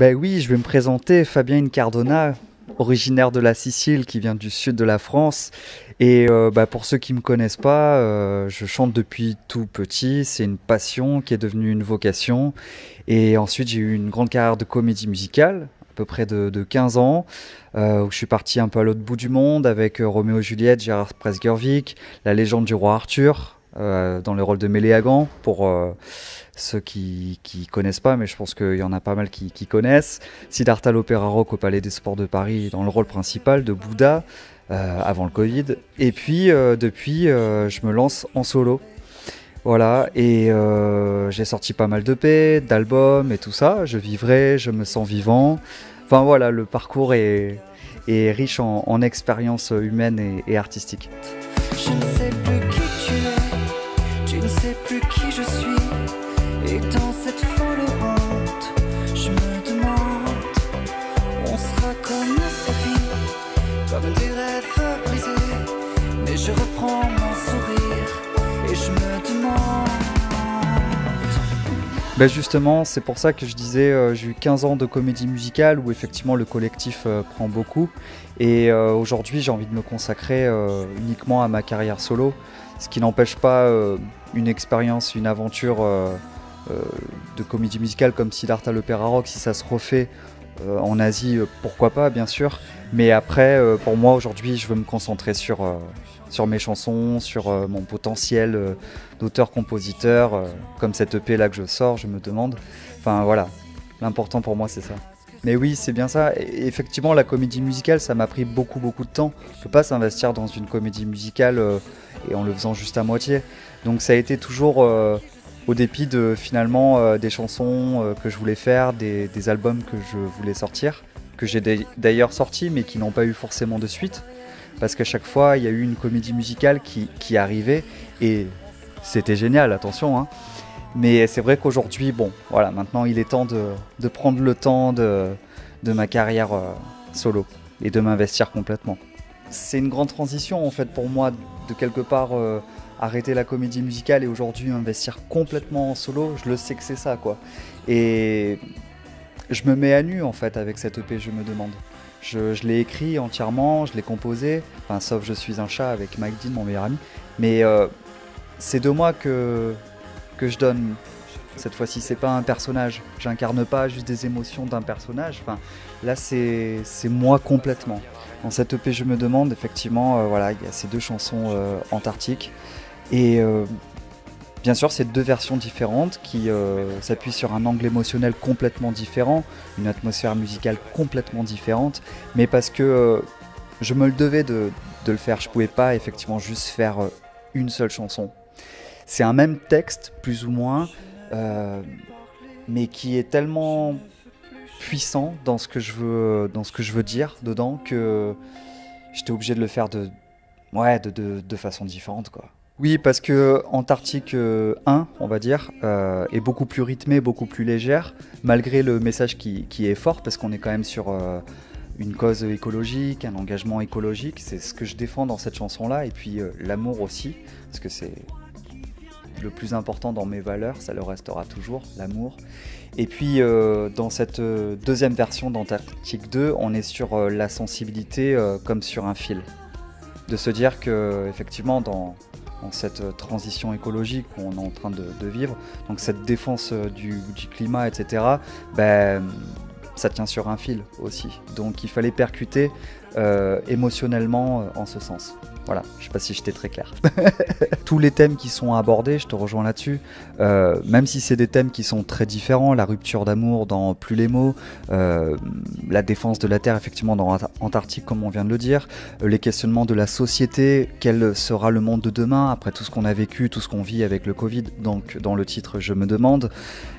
Ben oui, je vais me présenter, Fabien Incardona, originaire de la Sicile, qui vient du sud de la France. Et euh, bah, pour ceux qui ne me connaissent pas, euh, je chante depuis tout petit. C'est une passion qui est devenue une vocation. Et ensuite, j'ai eu une grande carrière de comédie musicale, à peu près de, 15 ans, euh, où je suis parti un peu à l'autre bout du monde avec Roméo et Juliette, Gérard Presgervik, La légende du roi Arthur, dans le rôle de Méléagan, pour ceux qui ne connaissent pas, mais je pense qu'il y en a pas mal qui, connaissent. Siddhartha l'Opéra Rock au Palais des Sports de Paris dans le rôle principal de Bouddha euh, avant le Covid. Et puis euh, depuis, euh, je me lance en solo. Voilà, et j'ai sorti pas mal de d'EP, d'albums et tout ça. Je vivrai, je me sens vivant. Enfin voilà, le parcours est, riche en, en expériences humaines et, artistiques. Ben justement, c'est pour ça que je disais, euh, j'ai eu 15 ans de comédie musicale où effectivement le collectif euh, prend beaucoup. Et euh, aujourd'hui, j'ai envie de me consacrer uniquement à ma carrière solo, ce qui n'empêche pas une expérience, une aventure de comédie musicale comme Siddhartha l'Opéra Rock, si ça se refait en Asie, euh, pourquoi pas, bien sûr. Mais après, pour moi, aujourd'hui, je veux me concentrer sur, mes chansons, sur mon potentiel d'auteur-compositeur, comme cette EP là que je sors, je me demande. Enfin voilà, l'important pour moi, c'est ça. Mais oui, c'est bien ça. effectivement, la comédie musicale, ça m'a pris beaucoup, beaucoup de temps. On ne peut pas s'investir dans une comédie musicale et en le faisant juste à moitié. Donc ça a été toujours au dépit de finalement euh, des chansons euh, que je voulais faire, des, albums que je voulais sortir, que j'ai d'ailleurs sortis mais qui n'ont pas eu forcément de suite, parce qu'à chaque fois il y a eu une comédie musicale qui, arrivait et c'était génial, attention. Hein. Mais c'est vrai qu'aujourd'hui, bon, voilà, maintenant il est temps de, prendre le temps de, ma carrière euh, solo et de m'investir complètement. C'est une grande transition en fait pour moi de quelque part arrêter la comédie musicale et aujourd'hui investir complètement en solo, je le sais que c'est ça quoi. Et je me mets à nu en fait avec cette EP, je me demande. Je, l'ai écrit entièrement, je l'ai composé, enfin sauf je suis un chat avec Mike Dean, mon meilleur ami. Mais euh, c'est de moi que, que je donne. Cette fois-ci, c'est pas un personnage. J'incarne pas juste des émotions d'un personnage. Enfin, là, c'est moi complètement. Dans cette EP, je me demande, effectivement, euh, voilà, il y a ces deux chansons euh, antarctiques. Et euh, bien sûr, c'est deux versions différentes qui euh, s'appuient sur un angle émotionnel complètement différent, une atmosphère musicale complètement différente, mais parce que euh, je me le devais de, le faire. Je pouvais pas effectivement juste faire une seule chanson. C'est un même texte, plus ou moins, mais qui est tellement puissant dans ce que je veux, dans ce que je veux dire dedans que j'étais obligé de le faire de, ouais, de, de, de façon différente, quoi. Oui, parce que Antarctique 1, euh, on va dire, euh, est beaucoup plus rythmé, beaucoup plus légère, malgré le message qui, est fort, parce qu'on est quand même sur euh, une cause écologique, un engagement écologique. C'est ce que je défends dans cette chanson-là, et puis l'amour aussi, parce que c'est le plus important dans mes valeurs, ça le restera toujours, l'amour. Et puis dans cette deuxième version d'Antarctique 2, on est sur la sensibilité comme sur un fil. De se dire que effectivement dans dans cette euh, transition écologique qu'on est en train de, vivre, donc cette défense euh, du, climat, etc., ben, ça tient sur un fil aussi. Donc il fallait percuter euh, émotionnellement en ce sens. Voilà, je sais pas si j'étais très clair. Tous les thèmes qui sont abordés, je te rejoins là-dessus, euh, même si c'est des thèmes qui sont très différents, la rupture d'amour dans Plus les mots, euh, la défense de la Terre effectivement dans Antarctique comme on vient de le dire, euh, les questionnements de la société, quel sera le monde de demain après tout ce qu'on a vécu, tout ce qu'on vit avec le Covid, donc dans le titre Je me demande,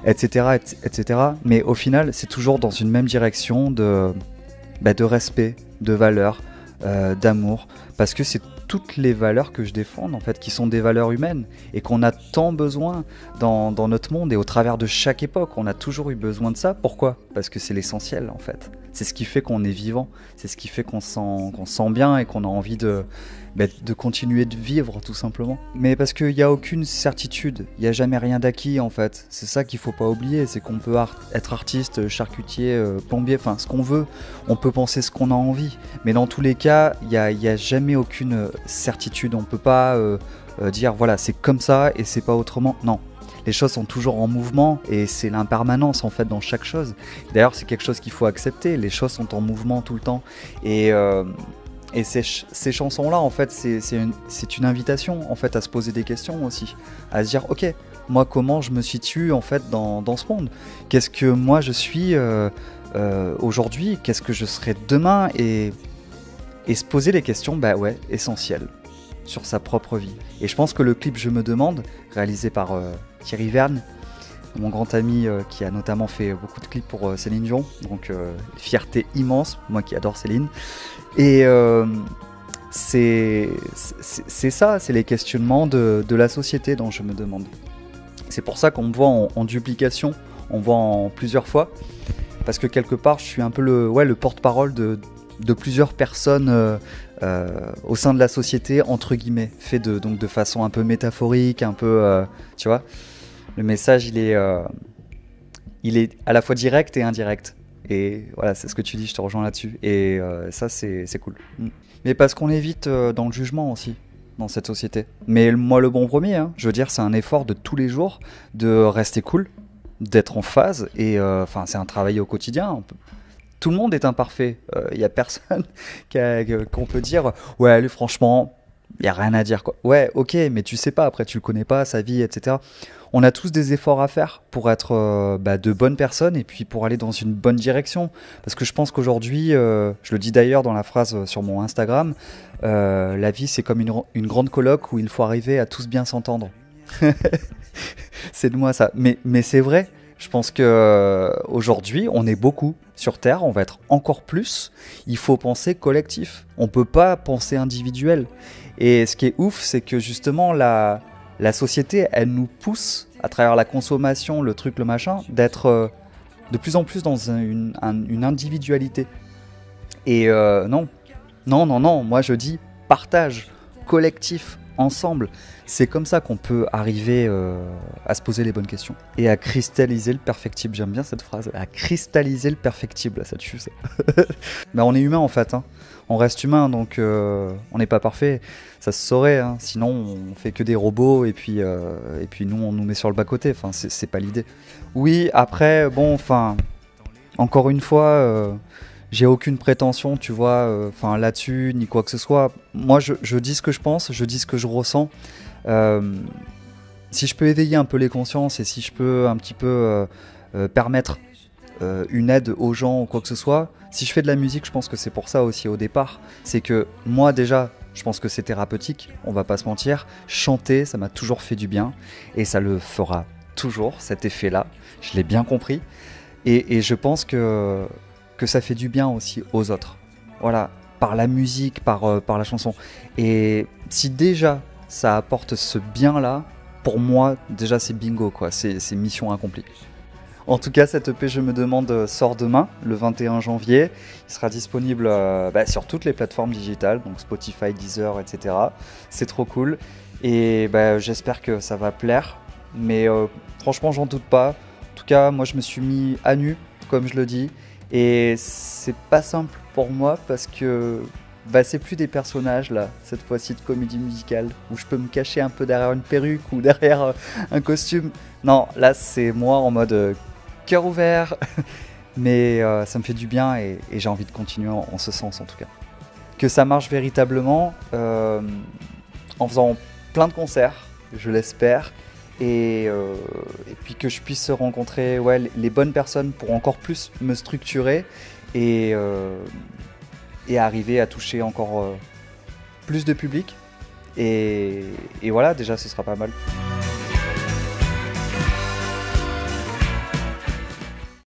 etc. etc. Mais au final, c'est toujours dans une même direction de, bah, respect, de valeur, d'amour, parce que c'est toutes les valeurs que je défends, en fait, qui sont des valeurs humaines et qu'on a tant besoin dans, dans, notre monde et au travers de chaque époque. On a toujours eu besoin de ça. Pourquoi? Parce que c'est l'essentiel, en fait. C'est ce qui fait qu'on est vivant, c'est ce qui fait qu'on sent, sent bien et qu'on a envie de, bah, de continuer de vivre tout simplement. Mais parce qu'il n'y a aucune certitude, il n'y a jamais rien d'acquis en fait. C'est ça qu'il faut pas oublier, c'est qu'on peut être artiste, charcutier, euh, plombier, enfin ce qu'on veut. On peut penser ce qu'on a envie. Mais dans tous les cas, il n'y a, a, jamais aucune certitude. On peut pas euh, euh, dire voilà c'est comme ça et c'est pas autrement. Non, les choses sont toujours en mouvement et c'est l'impermanence en fait dans chaque chose. D'ailleurs, c'est quelque chose qu'il faut accepter. Les choses sont en mouvement tout le temps et euh, ces, chansons-là, en fait, c'est une, invitation en fait à se poser des questions aussi, à se dire ok, moi comment je me situe en fait dans, ce monde? Qu'est-ce que moi je suis euh, euh, aujourd'hui? Qu'est-ce que je serai demain? Et, et se poser les questions, bah ouais, essentielles sur sa propre vie. Et je pense que le clip Je me demande, réalisé par Thierry Verne, mon grand ami euh, qui a notamment fait beaucoup de clips pour euh, Céline Dion, donc euh, fierté immense, moi qui adore Céline. Et c'est ça, c'est les questionnements de, la société dont je me demande. C'est pour ça qu'on me voit en, duplication, on voit en plusieurs fois, parce que quelque part je suis un peu le, ouais, le porte-parole de, de, plusieurs personnes au sein de la société, entre guillemets, fait de, donc de façon un peu métaphorique, un peu, tu vois le message, il est, euh, il est à la fois direct et indirect. Et voilà, c'est ce que tu dis, je te rejoins là-dessus. Et euh, ça, c'est cool. Mm. Mais parce qu'on évite euh, dans le jugement aussi, dans cette société. Mais moi, le bon premier, hein, je veux dire, c'est un effort de tous les jours de rester cool, d'être en phase. Et enfin, c'est un travail au quotidien. Tout le monde est imparfait. Il n'y a personne qu'on peut dire, ouais, lui, franchement, il n'y a rien à dire. Quoi. Ouais, ok, mais tu sais pas, après, tu le connais pas, sa vie, etc on a tous des efforts à faire pour être euh, bah, de bonnes personnes et puis pour aller dans une bonne direction. Parce que je pense qu'aujourd'hui, euh, je le dis d'ailleurs dans la phrase sur mon Instagram, euh, la vie c'est comme une, grande colloque où il faut arriver à tous bien s'entendre. c'est de moi ça. Mais, mais c'est vrai. Je pense que aujourd'hui, on est beaucoup sur Terre, on va être encore plus. Il faut penser collectif. On peut pas penser individuel. Et ce qui est ouf, c'est que justement la, la société, elle nous pousse, à travers la consommation, le truc, le machin, d'être euh, de plus en plus dans une, individualité. Et euh, non, non, non, non, moi je dis partage, collectif, ensemble. C'est comme ça qu'on peut arriver euh, à se poser les bonnes questions et à cristalliser le perfectible. J'aime bien cette phrase, à cristalliser le perfectible, ça tue ça. Mais on est humain en fait, hein. on reste humain donc euh, on n'est pas parfait. Ça se saurait, hein. sinon on fait que des robots et puis, euh, et puis nous on nous met sur le bas côté. Enfin, c'est pas l'idée. Oui, après, bon, enfin, encore une fois j'ai aucune prétention, tu vois, euh, enfin là-dessus, ni quoi que ce soit. Moi, je, dis ce que je pense, je dis ce que je ressens. Euh, si je peux éveiller un peu les consciences et si je peux un petit peu euh, permettre une aide aux gens ou quoi que ce soit, si je fais de la musique, je pense que c'est pour ça aussi au départ. C'est que moi, déjà, je pense que c'est thérapeutique, on va pas se mentir. Chanter, ça m'a toujours fait du bien et ça le fera toujours, cet effet-là. Je l'ai bien compris. et je pense que que ça fait du bien aussi aux autres. Voilà, par la musique, par, euh, par la chanson. Et si déjà ça apporte ce bien-là, pour moi, déjà c'est bingo, quoi. C'est mission accomplie. En tout cas, cette EP, je me demande, euh, sort demain, le 21 janvier. Il sera disponible euh, bah, sur toutes les plateformes digitales, donc Spotify, Deezer, etc. C'est trop cool. Et bah, j'espère que ça va plaire. Mais franchement, j'en doute pas. En tout cas, moi, je me suis mis à nu, comme je le dis. Et c'est pas simple pour moi parce que bah, c'est plus des personnages là, cette fois-ci de comédie musicale, où je peux me cacher un peu derrière une perruque ou derrière euh, un costume. Non, là c'est moi en mode euh, cœur ouvert, mais euh, ça me fait du bien et, j'ai envie de continuer en, ce sens en tout cas. Que ça marche véritablement en faisant plein de concerts, je l'espère, euh, et, puis que je puisse rencontrer ouais, les bonnes personnes pour encore plus me structurer et, euh, et arriver à toucher encore euh, plus de public. Et, et voilà, déjà ce sera pas mal.